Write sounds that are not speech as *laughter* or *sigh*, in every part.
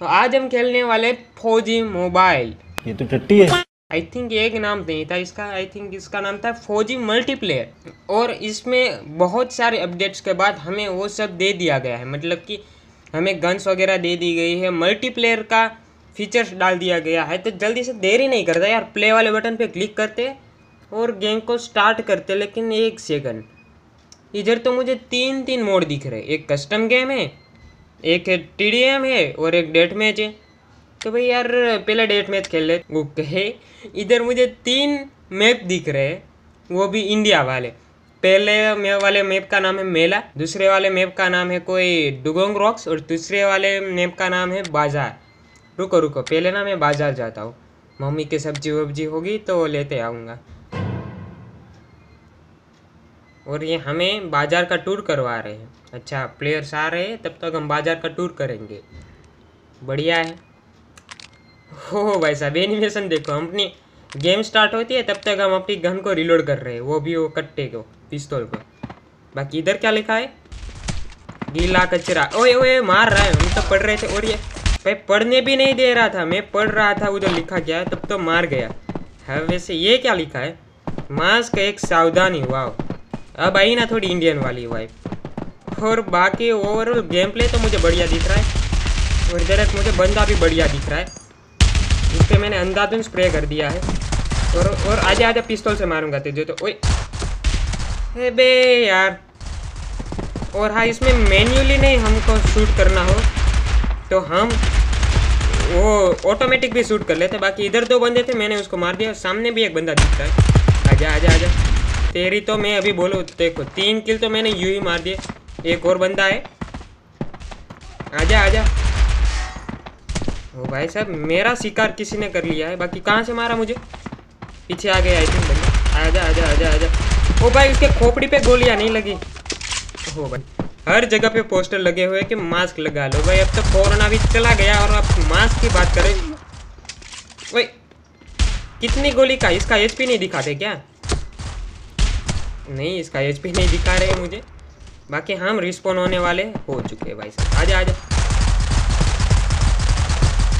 तो आज हम खेलने वाले फौजी मोबाइल। ये तो टट्टी है। आई थिंक एक नाम नहीं था इसका आई थिंक इसका नाम था फौजी मल्टीप्लेयर और इसमें बहुत सारे अपडेट्स के बाद हमें वो सब दे दिया गया है। मतलब कि हमें गन्स वगैरह दे दी गई है मल्टीप्लेयर का फीचर्स डाल दिया गया है। तो जल्दी से देरी नहीं करता यार प्ले वाले बटन पे क्लिक करते और गेम को स्टार्ट करते लेकिन एक सेकंड इधर तो मुझे तीन तीन मोड दिख रहे एक कस्टम गेम है एक टी है और एक डेट मैच है। तो भाई यार, पहले डेट मैच खेल ले। ओके, इधर मुझे तीन मैप दिख रहे हैं। वो भी इंडिया वाले। पहले वाले मैप का नाम है मेला दूसरे वाले मैप का नाम है कोई डुगोंग रॉक्स और तीसरे वाले मैप का नाम है बाज़ार रुको रुको, पहले ना मैं बाज़ार जाता हूँ। मम्मी की सब्ज़ी वब्जी होगी तो लेते आऊँगा। और ये हमें बाज़ार का टूर करवा रहे हैं। अच्छा प्लेयर्स आ रहे हैं, तब तक हम बाज़ार का टूर करेंगे। बढ़िया है। हो भाई साहब एनिमेशन देखो, हम अपनी गेम स्टार्ट होती है, तब तक हम अपनी गन को रिलोड कर रहे हैं, वो भी वो कट्टे को पिस्तौल को। बाकी इधर क्या लिखा है? गीला कचरा। ओए ओए, मार रहा है, हम तो पढ़ रहे थे, और ये, भाई, पढ़ने भी नहीं दे रहा था, मैं पढ़ रहा था, उधर लिखा क्या है, तब तो मार गया। है, वैसे ये क्या लिखा है? मास्क एक सावधानी वाह अब आई ना थोड़ी इंडियन वाली वाइफ और बाकी ओवरऑल गेम प्ले तो मुझे बढ़िया दिख रहा है। और इधर मुझे बंदा भी बढ़िया दिख रहा है। इस पर मैंने अंधाधुन स्प्रे कर दिया है। और और आजा आजा पिस्तौल से मारूँगा तुझे तो। ओए। बे यार। और हाँ इसमें मैन्युअली नहीं हमको शूट करना हो तो हम वो ऑटोमेटिक भी शूट कर लेते। बाकी इधर दो बंदे थे, मैंने उसको मार दिया। सामने भी एक बंदा दिख रहा है। आजा आजा आजा। तेरी तो मैं अभी बोलो, देखो, तीन किल तो मैंने यूँ ही मार दिए। एक और बंदा है। आजा आजा। ओ भाई साहब, मेरा शिकार किसी ने कर लिया है, बाकी कहाँ से मारा मुझे? पीछे आ गया आई थिंक बंदा। आजा आजा आजा आजा। ओ भाई, उसके खोपड़ी पे गोलियाँ नहीं लगी। हो भाई, हर जगह पे पोस्टर लगे हुए कि मास्क लगा लो। भाई, अब तो कोरोना भी चला गया और अब मास्क की बात करें भाई, कितनी गोली का, इसका एचपी नहीं दिखाते क्या? नहीं, इसका एचपी नहीं दिखा रहे मुझे। बाकी हम रिस्पॉन होने वाले हो चुके हैं भाई साहब। आजा आजा।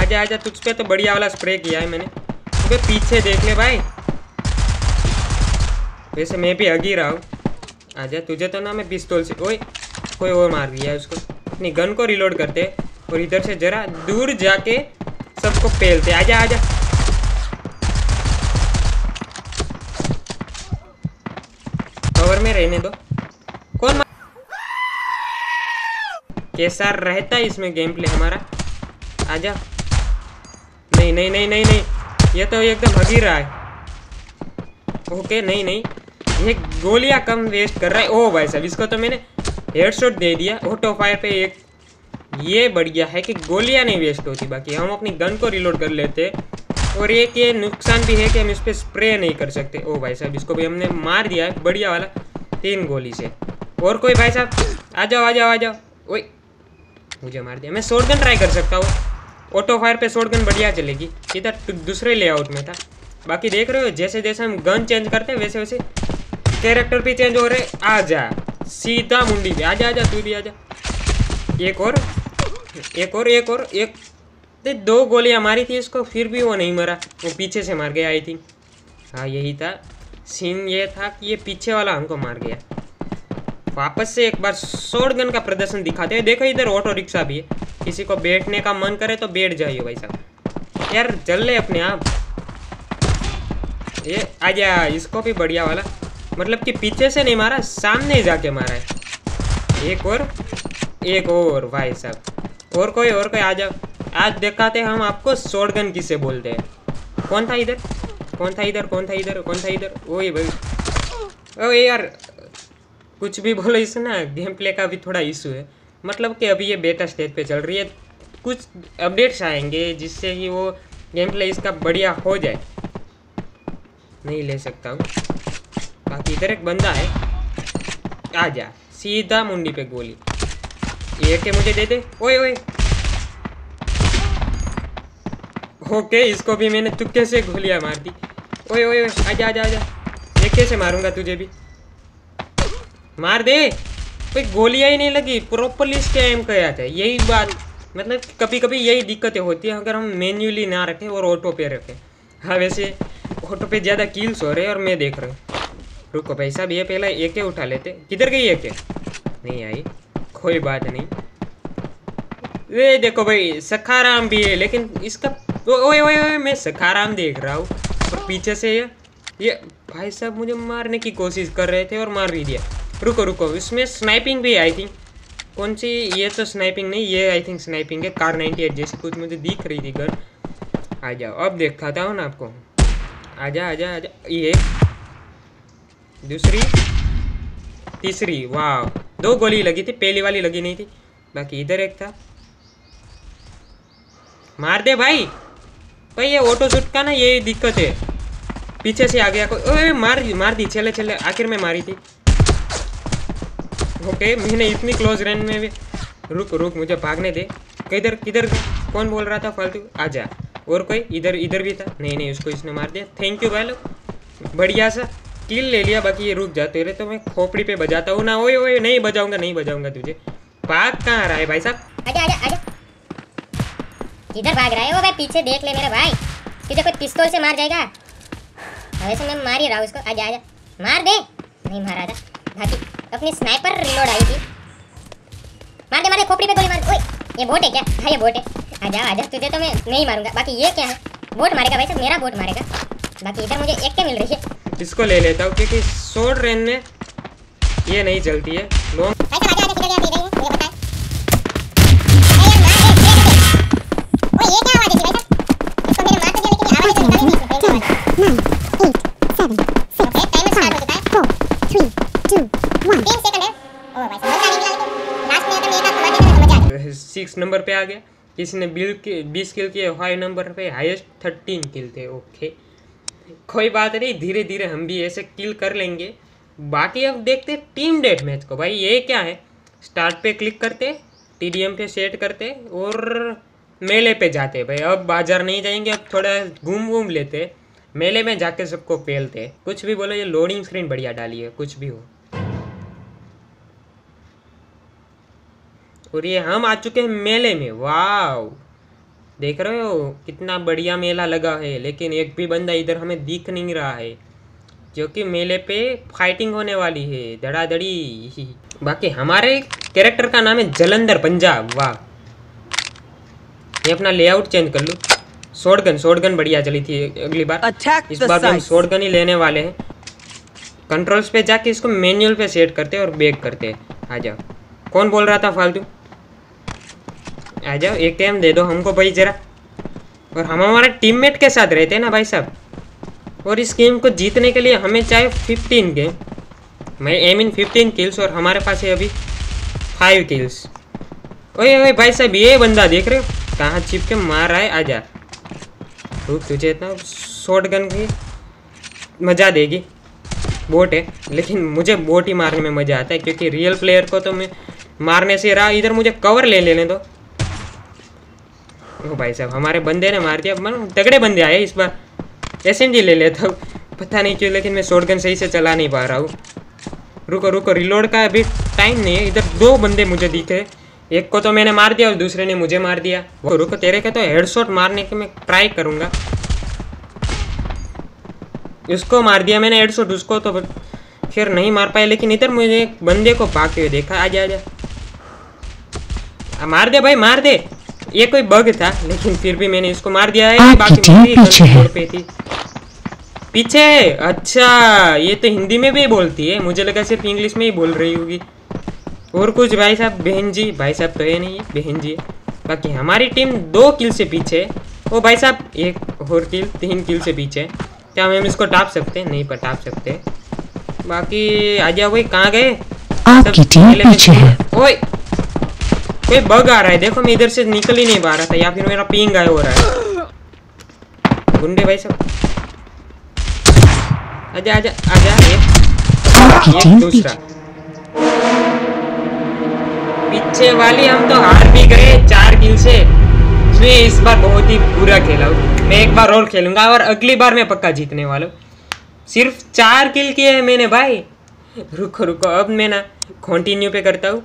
आजा आजा, तुझ पे तो बढ़िया वाला स्प्रे किया है मैंने। अबे पीछे देख ले भाई। वैसे मैं भी हगी रहा हूँ। आजा, तुझे तो ना मैं पिस्तौल से ओए, कोई और मार दिया उसको। अपनी गन को रिलोड करते और इधर से जरा दूर जाके सबको पेलते आजा आजा। दो कौन कैसा रहता है इसमें गेम प्ले हमारा? आजा। नहीं नहीं नहीं नहीं नहीं। ये तो एकदम हगी रहा है। ओके, नहीं नहीं। ये गोलियाँ कम वेस्ट कर रहा है। ओ भाई साहब, इसको तो मैंने हेडशॉट दे दिया। ऑटो फायर पे एक ये बढ़िया है कि गोलियाँ नहीं वेस्ट होती। बाकी हम अपनी गन को रिलोड कर लेते और एक ये नुकसान भी है कि हम इस पर स्प्रे नहीं कर सकते। ओ भाई साहब, इसको भी हमने मार दिया है। बढ़िया वाला। तीन गोली से। और कोई भाई साहब? आ जाओ आ जाओ आ जाओ। ओए, मुझे मार दिया। मैं शॉर्ट गन ट्राई कर सकता हूँ। ऑटो फायर पे शॉर्ट गन बढ़िया चलेगी। इधर दूसरे लेआउट में था। बाकी देख रहे हो जैसे जैसे हम गन चेंज करते हैं वैसे वैसे कैरेक्टर भी चेंज हो रहे आ जा। सीधा मुंडी पे। आजा आजा तू भी आ जा। एक और। एक और एक और, एक। तो दो गोलियाँ मारी थी इसको, फिर भी वो नहीं मरा। वो पीछे से मार गया आई थिंक हाँ यही था। सीन ये था कि ये पीछे वाला हमको मार गया। वापस से एक बार शॉर्ट गन का प्रदर्शन दिखाते हैं। देखो इधर ऑटो रिक्शा भी है। किसी को बैठने का मन करे तो बैठ जाइए भाई साहब। यार चल ले अपने आप। ये आजा इसको भी बढ़िया वाला। मतलब कि पीछे से नहीं मारा, सामने ही जाके मारा है। एक और एक और भाई साहब। और कोई और कोई आ जाओ। आज दिखाते हम आपको शॉर्ट गन किसे बोलते हैं। कौन था इधर? कौन था इधर, कौन था इधर, कौन था इधर? वही भाई। ओए यार, कुछ भी बोलो इस ना गेम प्ले का भी थोड़ा इशू है। मतलब कि अभी ये बेटा स्टेज पे चल रही है। कुछ अपडेट्स आएँगे जिससे कि वो गेम प्ले इसका बढ़िया हो जाए। नहीं ले सकता हूँ। बाकी इधर एक बंदा है। आ जा, सीधा मुंडी पे गोली। ये के मुझे दे दे। ओए ओए। ओके, इसको भी मैंने तुक्के से गोलियाँ मार दी। ओए ओए आजा आजा आजा। ये कैसे मारूँगा तुझे भी। मार दे। भाई गोलियाँ ही नहीं लगी प्रॉपरली इसके एम किया था यही बात। मतलब कभी कभी यही दिक्कतें होती है, अगर हम मैन्युअली ना रखें और ऑटो पे रखें। हाँ वैसे ऑटो पे ज़्यादा कील्स हो रहे हैं और मैं देख रहा हूँ। रुको भाई साहब ये पहले एक उठा लेते। किधर गई एक? नहीं आई। कोई बात नहीं। ये देखो भाई, सखाराम भी है, लेकिन इसका ओए ओए ओए, मैं सखाराम देख रहा हूँ। पीछे से ये ये भाई साहब मुझे मारने की कोशिश कर रहे थे और मार भी दिया। रुको रुको, इसमें स्नाइपिंग भी आई थिंक कौन सी? ये तो स्नाइपिंग नहीं, ये आई थिंक स्नाइपिंग है कार 98 जैसी कुछ मुझे दिख रही थी घर। आ जाओ, अब दिखाता हूँ ना आपको। आजा आजा आजा ये। दूसरी। तीसरी वाह दो गोली लगी थी, पहली वाली लगी नहीं थी। बाकी इधर एक था। मार दे भाई। भाई, ये ऑटो शूट का ना, ये दिक्कत है। पीछे से आ गया कोई। ओए, मार मार दी, चले चले, आखिर में मारी थी। ओके, मैंने इतनी क्लोज रेंज में भी रुक रुक, मुझे भागने दे। किधर किधर, कौन बोल रहा था फालतू? आजा। और कोई? इधर इधर भी था? नहीं नहीं, उसको इसने मार दिया। थैंक यू भाई बढ़िया सा। किल ले लिया, बाकी ये रुक जाते रहे तो मैं खोपड़ी पे बजाता हूँ ना। ओए ओए, नहीं बजाऊँगा नहीं बजाऊँगा तुझे। भाग कहाँ आ रहा है भाई साहब? आजा किधर भाग रहा है वो भाई? पीछे देख ले मेरा भाई। तुझे कोई पिस्तौल से मार जाएगा? वैसे मैं मार ही रहा हूँ उसको आजा आजा। मार दे। नहीं मारा था। बाकी अपनी स्नाइपर रिलोड आई थी। मार दे मार दे खोपड़ी पे गोली मार। ओए ये बोट है क्या? हाँ ये बोट है। आजा आजा। तुझे तो मैं नहीं मारूँगा। बाकी ये क्या है? बोट मारेगा भाई साहब मेरा बोट मारेगा। बाकी इधर मुझे एक के मिल रही है। इसको ले लेता हूँ क्योंकि शॉर्ट रेंज में ये नहीं चलती है। सिक्स नंबर पे आ गया। किसी ने बिल के, बीस किल किए फाइव नंबर पे हाईएस्ट थर्टीन किल थे ओके कोई बात नहीं धीरे धीरे हम भी ऐसे किल कर लेंगे। बाकी अब देखते टीम डेट मैच को। भाई, ये क्या है? स्टार्ट पे क्लिक करते टी पे सेट करते और मेले पे जाते। भाई, अब बाज़ार नहीं जाएँगे, अब थोड़ा घूम घूम लेते। मेले में जाके सबको पेलते कुछ भी बोलो, ये लोडिंग स्क्रीन बढ़िया डाली है कुछ भी हो। और ये हम आ चुके हैं मेले में। वाह देख रहे हो? कितना बढ़िया मेला लगा है। लेकिन एक भी बंदा इधर हमें दिख नहीं रहा है क्योंकि मेले पे फाइटिंग होने वाली है। धड़ाधड़ी। *laughs* बाकी हमारे कैरेक्टर का नाम है जलंधर पंजाब। वाह! ये अपना लेआउट चेंज कर लूँ। शॉर्ट गन शॉर्ट गन बढ़िया चली थी अगली बार। Attack इस बार हम. शॉर्ट गन ही लेने वाले हैं। कंट्रोल्स पे जाके इसको मैनुअल पे सेट करते हैं और बैक करते हैं। आ जाओ। कौन बोल रहा था फालतू? आ जाओ, एक टाइम दे दो हमको भाई जरा। और हम हमारे टीममेट के साथ रहते हैं ना भाई साहब। और इस गेम को जीतने के लिए हमें चाहे फिफ्टीन गेम मैं एम इन फिफ्टीन किल्स और हमारे पास है अभी फाइव किल्स ओए ओए, भाई साहब, ये बंदा देख रहे हो? कहाँ छिप के मार रहा है? आजा। रुक, तुझे इतना शॉर्ट गन की मज़ा देगी। बोट है, लेकिन मुझे बोट ही मारने में मज़ा आता है, क्योंकि रियल प्लेयर को तो मैं मारने से रहा, इधर मुझे कवर ले लेने दो। ओ भाई साहब हमारे बंदे ने मार दिया। मन तगड़े बंदे आए इस बार। एस ले लेता हूँ पता नहीं क्यों लेकिन मैं शॉर्ट गन सही से चला नहीं पा रहा हूँ। रुको रुको रिलोड का अभी टाइम नहीं है। इधर दो बंदे मुझे दिखे। एक को तो मैंने मार दिया और दूसरे ने मुझे मार दिया। वो रुको तेरे के तो हेडशॉट मारने के मैं ट्राई करूँगा। उसको मार दिया मैंने हेडशॉट उसको तो फिर नहीं मार पाया। लेकिन इधर मुझे एक बंदे को भागते हुए देखा। आजा आजा आ, मार दे भाई मार दे। ये कोई बग था लेकिन फिर भी मैंने इसको मार दिया है। बाकी मेरी पीछे है। पे थी। पीछे? अच्छा ये तो हिंदी में भी बोलती है। मुझे लगा सिर्फ़ इंग्लिश में ही बोल रही होगी। और कुछ भाई साहब बहन जी। भाई साहब तो है नहीं है बहन जी। बाकी हमारी टीम दो किल से पीछे है। ओ भाई साहब एक और किल तीन किल से पीछे क्या हम इसको टाप सकते हैं? नहीं पर टाप सकते बाकी आ जाओ भाई कहाँ गए? आपकी टीम पीछे है। ओए! कोई बग आ रहा है। देखो मैं इधर से निकल ही नहीं पा रहा था। या फिर मेरा पिंग आया हो रहा है। गुंडे भाई सब। आजा आजा आजा। ये ये दूसरा। पीछे वाली हम तो हार भी गए चार किल से। इसमें इस बार बहुत ही बुरा खेला हूँ। मैं एक बार और खेलूँगा और अगली बार मैं पक्का जीतने वाला हूँ। सिर्फ़ चार किल किए हैं मैंने भाई। रुको रुको अब मैं ना कंटिन्यू पे करता हूँ।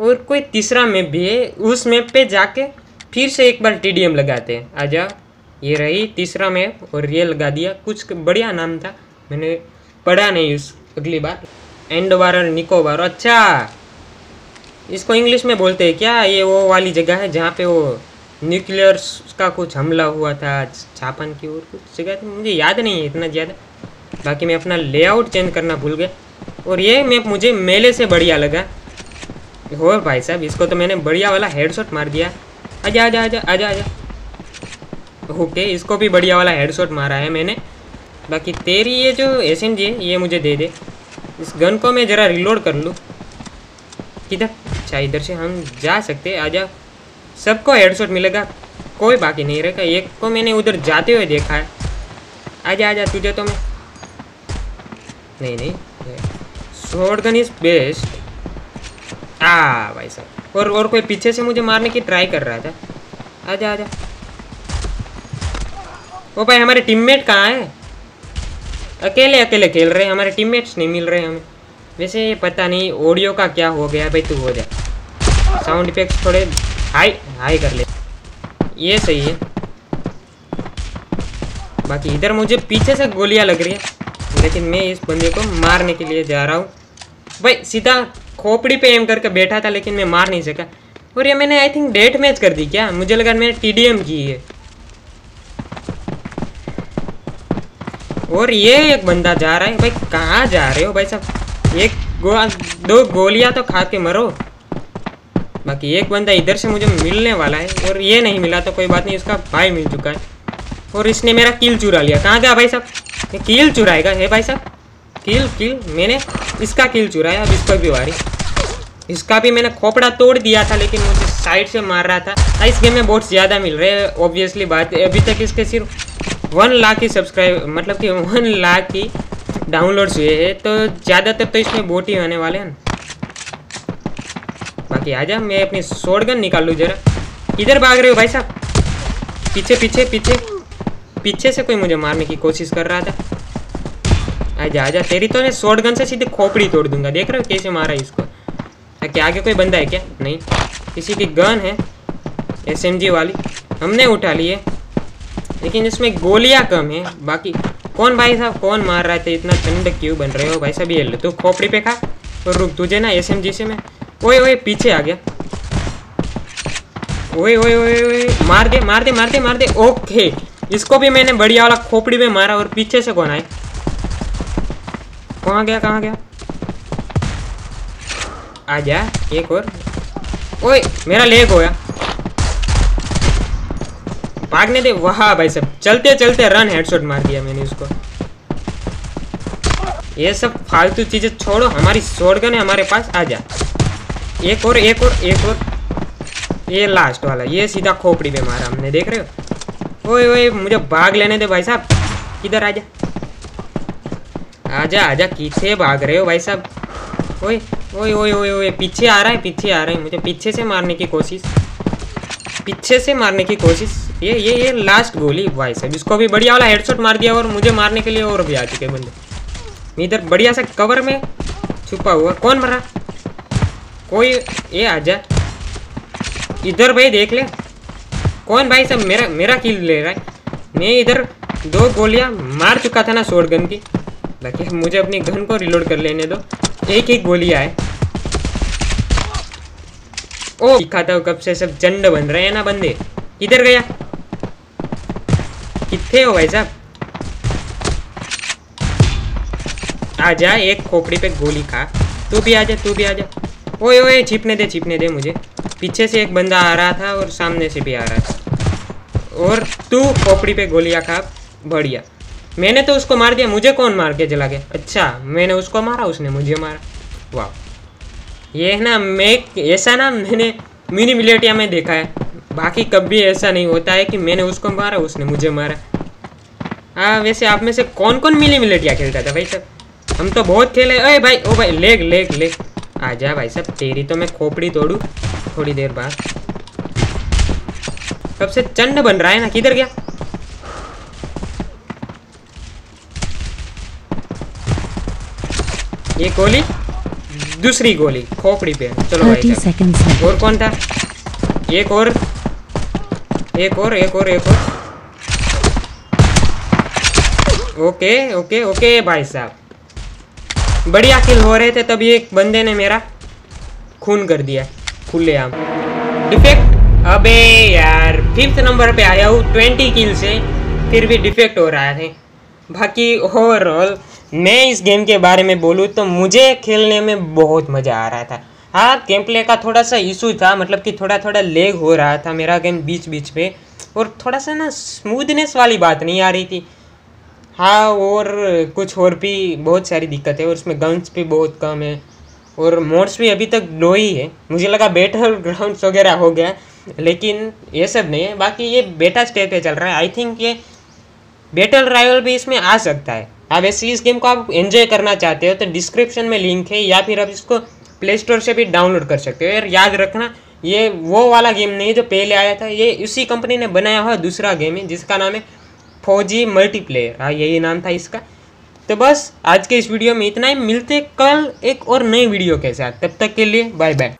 और कोई तीसरा मैप भी है, उस मैप पे जाके फिर से एक बार टीडीएम लगाते हैं। आजा, ये रही तीसरा मैप और ये लगा दिया। कुछ बढ़िया नाम था, मैंने पढ़ा नहीं उस अगली बार। एंडोबार और निकोबार अच्छा इसको इंग्लिश में बोलते हैं क्या? ये वो वाली जगह है जहाँ पे वो न्यूक्लियर का कुछ हमला हुआ था जापान की ओर कुछ जगह थी मुझे याद नहीं है इतना ज़्यादा। बाकी मैं अपना लेआउट चेंज करना भूल गया। और ये मैप मुझे मेले से बढ़िया लगा। हो भाई साहब, इसको तो मैंने बढ़िया वाला हेडशॉट मार दिया। आजा आजा आजा आजा आजा। ओके इसको भी बढ़िया वाला हेडशॉट मारा है मैंने। बाकी तेरी ये जो एस है, ये मुझे दे दे। इस गन को मैं ज़रा रिलोड कर लूँ। किधर? अच्छा इधर से हम जा सकते आजा। सबको हेडशॉट मिलेगा, कोई बाकी नहीं रहेगा। एक को मैंने उधर जाते हुए देखा है। आजा आजा, तुझे तो मैं नहीं नहीं शॉर्ट गन इज़ बेस्ट आ भाई साहब। और और कोई पीछे से मुझे मारने की ट्राई कर रहा था आजा आजा। ओ भाई, हमारे टीममेट कहाँ है? अकेले अकेले खेल रहे हैं। हमारे टीममेट्स नहीं मिल रहे हमें। वैसे ये पता नहीं ऑडियो का क्या हो गया। भाई, तू हो जा। साउंड इफेक्ट्स थोड़े हाई हाई कर ले। ये सही है। बाकी इधर मुझे पीछे से गोलियाँ लग रही है। लेकिन मैं इस बंदे को मारने के लिए जा रहा हूँ। भाई, सीधा खोपड़ी पे एम करके बैठा था, लेकिन मैं मार नहीं सका। और ये मैंने आई थिंक डेट मैच कर दी क्या? मुझे लगा मैंने टीडीएम की है। और ये एक बंदा जा रहा है। भाई, कहाँ जा रहे हो भाई साहब? एक गो, दो गोलियाँ तो खा के मरो। बाकी एक बंदा इधर से मुझे मिलने वाला है, और ये नहीं मिला तो कोई बात नहीं, उसका भाई मिल चुका है। और इसने मेरा किल चुरा लिया। कहाँ गया भाई साहब? किल चुराएगा? है भाई साहब किल किल मैंने इसका किल चुराया, अब इसको भी वारी इसका भी मैंने खोपड़ा तोड़ दिया था लेकिन मुझे साइड से मार रहा था। हाँ, इस गेम में बहुत ज़्यादा मिल रहे हैं ऑब्वियसली बात है। अभी तक इसके सिर्फ़ वन लाख की सब्सक्राइब मतलब कि वन लाख की डाउनलोड्स हुए हैं तो ज़्यादातर तो इसमें बोट ही होने वाले हैं। बाकी आजा मैं अपनी शॉर्ट गन निकाल लूँ जरा। इधर भाग रहे हो भाई साहब। पीछे पीछे पीछे। पीछे से कोई मुझे मारने की कोशिश कर रहा था। आजा आजा तेरी तो मैं शॉर्ट गन से सीधे खोपड़ी तोड़ दूँगा। देख रहे हो कैसे मारा है इसको। क्या आगे कोई बंदा है क्या? नहीं। किसी की गन है एसएमजी वाली। हमने उठा ली है। लेकिन इसमें गोलियाँ कम है। बाकी कौन भाई साहब, कौन मार रहा था इतना चंड क्यों बन रहे हो भाई साहब? ये तू खोपड़ी पे खा और रुक, तुझे ना एसएमजी से मैं ओए ओए, पीछे आ गया। ओए ओए ओए ओए, मार दे मार दे मार दे मार दे। ओके। इसको भी मैंने बढ़िया वाला खोपड़ी में मारा और पीछे से कौन आए कहाँ गया कहाँ गया? आ जा एक और। ओए, मेरा लेग होया भागने दे। वाह भाई साहब, चलते चलते रन हेडशॉट मार दिया मैंने उसको। ये सब फालतू चीज़ें छोड़ो, हमारी शॉटगन है हमारे पास आ जा एक और एक और एक और। ये लास्ट वाला, ये सीधा खोपड़ी पे मारा हमने, देख रहे हो? ओए ओए, मुझे भाग लेने दे भाई साहब। किधर आजा? आजा आजा किसे भाग रहे हो भाई साहब? ओए ओए ओए ओए ओए, पीछे आ रहा है, पीछे आ रहा है, मुझे पीछे से मारने की कोशिश। पीछे से मारने की कोशिश। ये ये ये लास्ट गोली भाई साहब, इसको भी बढ़िया वाला हेडशॉट मार दिया और मुझे मारने के लिए और भी आ चुके बंदे। इधर बढ़िया सा कवर में छुपा हुआ। कौन मरा? कोई, ये आ जा। इधर भाई देख ले। कौन भाई सब मेरा मेरा किल ले रहा है। मैं इधर दो गोलियाँ मार चुका था ना शॉर्ट गन की। बाकी मुझे अपनी गन को रिलोड कर लेने दो। एक एक गोली आए ओ दिखाता हूँ कब से सब चंड बन रहे हैं ना बंदे। किधर गया? कितने हो भाई साहब? आ जा, एक खोपड़ी पे गोली खा। तू भी आ जा, तू भी आ जा। ओए ओए, छिपने दे छिपने दे मुझे। पीछे से एक बंदा आ रहा था और सामने से भी आ रहा था। और तू खोपड़ी पे गोलियाँ खा। बढ़िया। मैंने तो उसको मार दिया, मुझे कौन मार के जला गया? अच्छा मैंने उसको मारा, उसने मुझे मारा। वाह। ये है ना, मैं ऐसा ना, मैंने मिनी मिलेटिया में देखा है। बाकी कभी ऐसा नहीं होता है कि मैंने उसको मारा, उसने मुझे मारा। हाँ वैसे आप में से कौन कौन मिली मिलेटिया खेलता था भाई साहब हम तो बहुत खेले। अरे भाई, ओ भाई, लेग लेग लेग। आ जा भाई साहब, तेरी तो मैं खोपड़ी तोड़ू थोड़ी देर बाद। कब से चंड बन रहा है ना, किधर गया? ये गोली दूसरी गोली खोपड़ी पे। चलो भाई साहब। और कौन था? एक और। एक और एक और एक और। ओके ओके ओके भाई साहब। बढ़िया किल हो रहे थे तभी एक बंदे ने मेरा खून कर दिया खुले आम। डिफेक्ट अबे यार फिफ्थ नंबर पे आया हूँ ट्वेंटी किल से फिर भी डिफेक्ट हो रहा है। बाकी ओवरऑल मैं इस गेम के बारे में बोलूँ तो मुझे खेलने में बहुत मज़ा आ रहा था। हाँ गेम प्ले का थोड़ा सा इशू था मतलब कि थोड़ा थोड़ा लेग हो रहा था मेरा गेम बीच बीच पे। और थोड़ा सा ना स्मूथनेस वाली बात नहीं आ रही थी। हाँ और कुछ और भी बहुत सारी दिक्कत है और उसमें गन्स भी बहुत कम है। और मोड्स भी अभी तक लो ही है। मुझे लगा बेटर ग्राउंड्स वगैरह हो गया, लेकिन ये सब नहीं है। बाकी ये बेटा स्टेज पे चल रहा है। आई थिंक ये बेटल राइवल भी इसमें आ सकता है। आप ऐसे इस गेम को आप एंजॉय करना चाहते हो तो डिस्क्रिप्शन में लिंक है, या फिर आप इसको प्ले स्टोर से भी डाउनलोड कर सकते हो। यार, याद रखना, ये वो वाला गेम नहीं जो पहले आया था, ये उसी कंपनी ने बनाया हुआ दूसरा गेम है, जिसका नाम है फौजी मल्टीप्लेयर हाँ यही नाम था इसका। तो बस, आज के इस वीडियो में इतना ही। मिलते कल एक और नई वीडियो के साथ। तब तक के लिए बाय बाय